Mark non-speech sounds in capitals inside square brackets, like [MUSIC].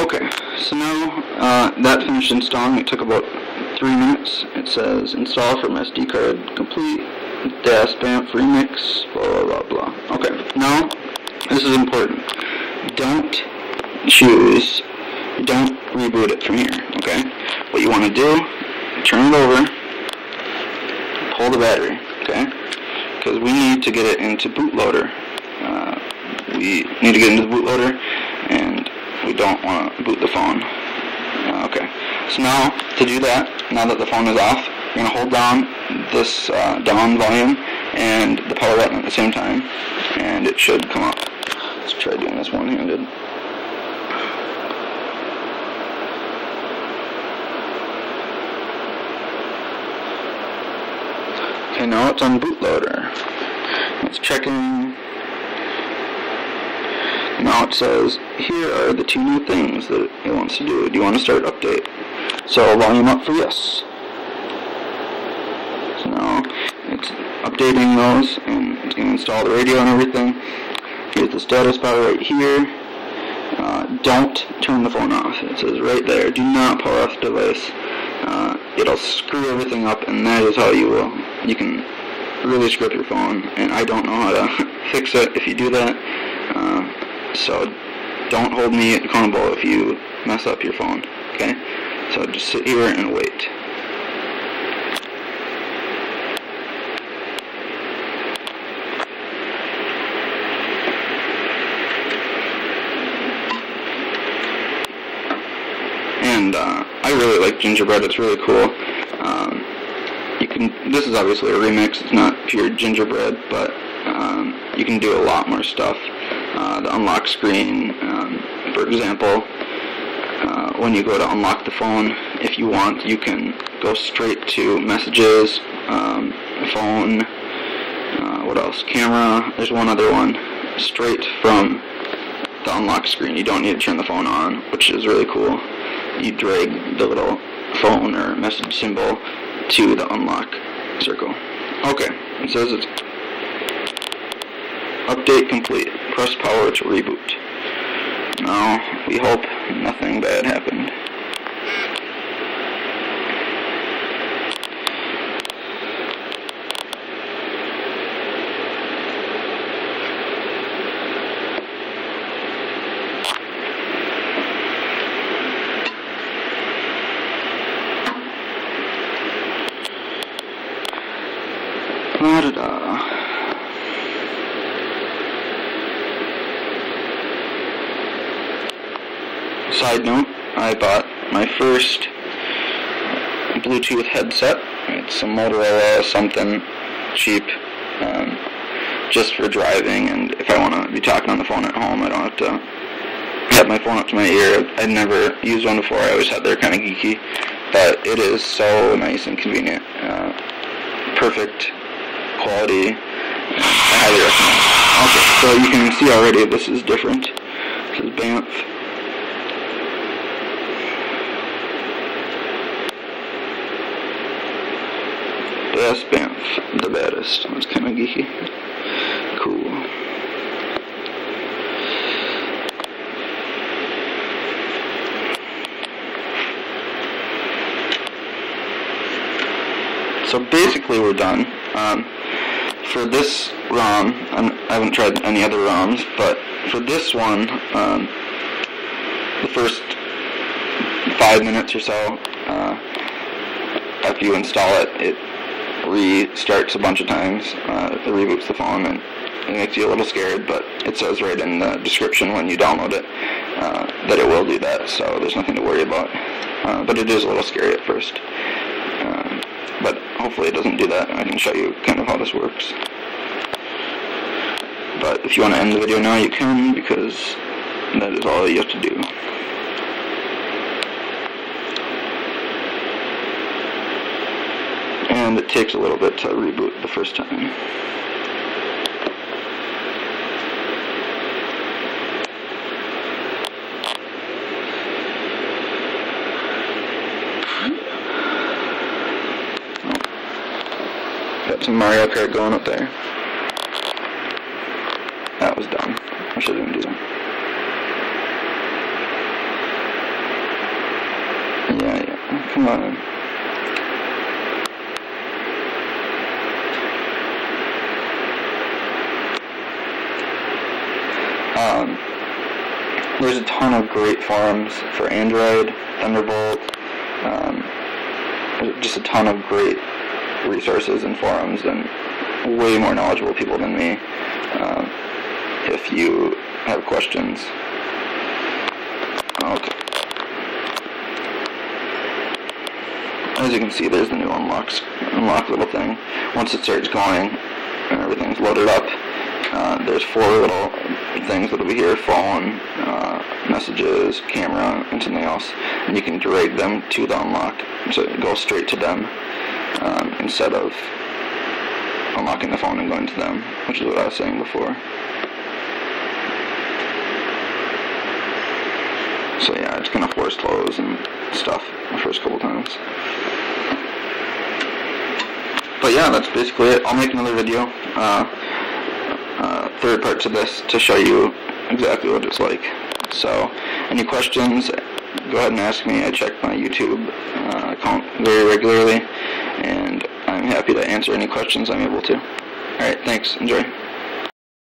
Okay, so now uh, that finished installing. It took about three minutes. It says install from SD card complete. DAS BAMF remix. Blah blah blah blah. Okay, now this is important. Don't choose. Don't reboot it from here. Okay. What you want to do? Turn it over. Pull the battery. Okay. Because we need to get it into bootloader. Uh, we need to get into bootloader, don't want to boot the phone. Okay. So now, to do that, now that the phone is off, you're going to hold down this uh, down volume and the power button at the same time, and it should come up. Let's try doing this one-handed. Okay, now it's on bootloader. It's checking. Now it says, here are the two new things that it wants to do. Do you want to start update? So volume up for yes. So now it's updating those and it's going to install the radio and everything. Here's the status bar right here. Uh, don't turn the phone off. It says right there, do not power off the device. Uh, it'll screw everything up and that is how you will. You can really screw up your phone and I don't know how to [LAUGHS] fix it if you do that. Uh, so don't hold me accountable if you mess up your phone, okay? So just sit here and wait. And uh, I really like gingerbread. It's really cool. Um, you can. This is obviously a remix. It's not pure gingerbread, but um, you can do a lot more stuff. Uh, the unlock screen, um, for example, uh, when you go to unlock the phone, if you want, you can go straight to messages, um, phone, uh, what else? Camera. There's one other one. Straight from the unlock screen. You don't need to turn the phone on, which is really cool. You drag the little phone or message symbol to the unlock circle. Okay, it says it's update complete. Power to reboot. Now, we hope nothing bad happened. La-da-da. Side note, I bought my first Bluetooth headset. It's a Motorola something cheap, um, just for driving, and if I want to be talking on the phone at home, I don't have to have my phone up to my ear. I've never used one before. I always had they're kind of geeky, but it is so nice and convenient. Uh, perfect quality. I highly recommend. Okay, so you can see already this is different. This is BAMF. DAS BAMF, the baddest. That's kind of geeky. Cool. So basically we're done. Um, for this ROM, I'm, I haven't tried any other ROMs, but for this one, um, the first five minutes or so, uh, after you install it, it restarts a bunch of times. Uh, it reboots the phone and it makes you a little scared, but it says right in the description when you download it uh, that it will do that, so there's nothing to worry about. Uh, but it is a little scary at first. Um, but hopefully it doesn't do that, and I can show you kind of how this works. But if you want to end the video now, you can, because that is all you have to do. And it takes a little bit to reboot the first time. Got some Mario Kart going up there. That was dumb. I shouldn't do that. Yeah, yeah. come on. Um, there's a ton of great forums for Android, Thunderbolt, um, just a ton of great resources and forums and way more knowledgeable people than me. Um, if you have questions. Okay. As you can see, there's the new unlocks, unlock little thing. Once it starts going and everything's loaded up, uh, there's four little things that'll be here, phone, uh, messages, camera, and something else. And you can drag them to the unlock, so it goes straight to them, um, instead of unlocking the phone and going to them, which is what I was saying before. So yeah, it's gonna force close and stuff the first couple times. But yeah, that's basically it. I'll make another video, uh, uh, third part to this to show you exactly what it's like. So, any questions, go ahead and ask me. I check my YouTube uh, account very regularly, and I'm happy to answer any questions I'm able to. Alright, thanks. Enjoy.